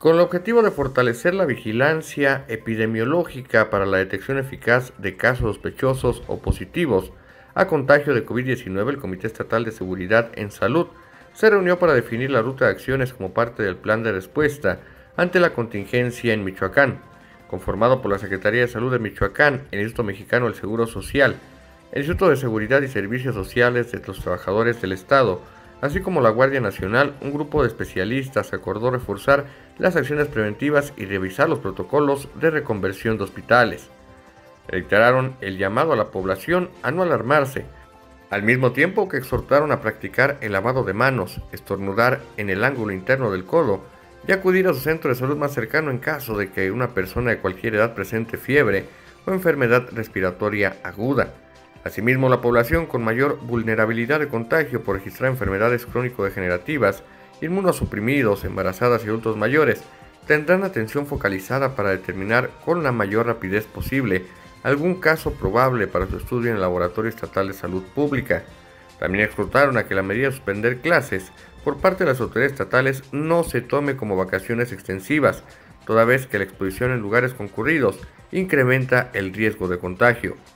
Con el objetivo de fortalecer la vigilancia epidemiológica para la detección eficaz de casos sospechosos o positivos a contagio de COVID-19, el Comité Estatal de Seguridad en Salud se reunió para definir la ruta de acciones como parte del plan de respuesta ante la contingencia en Michoacán, conformado por la Secretaría de Salud de Michoacán, el Instituto Mexicano del Seguro Social, el Instituto de Seguridad y Servicios Sociales de los Trabajadores del Estado, así como la Guardia Nacional, un grupo de especialistas acordó reforzar las acciones preventivas y revisar los protocolos de reconversión de hospitales. Reiteraron el llamado a la población a no alarmarse, al mismo tiempo que exhortaron a practicar el lavado de manos, estornudar en el ángulo interno del codo y acudir a su centro de salud más cercano en caso de que una persona de cualquier edad presente fiebre o enfermedad respiratoria aguda. Asimismo, la población con mayor vulnerabilidad de contagio por registrar enfermedades crónico-degenerativas, inmunosuprimidos, embarazadas y adultos mayores, tendrán atención focalizada para determinar con la mayor rapidez posible algún caso probable para su estudio en el Laboratorio Estatal de Salud Pública. También exhortaron a que la medida de suspender clases por parte de las autoridades estatales no se tome como vacaciones extensivas, toda vez que la exposición en lugares concurridos incrementa el riesgo de contagio.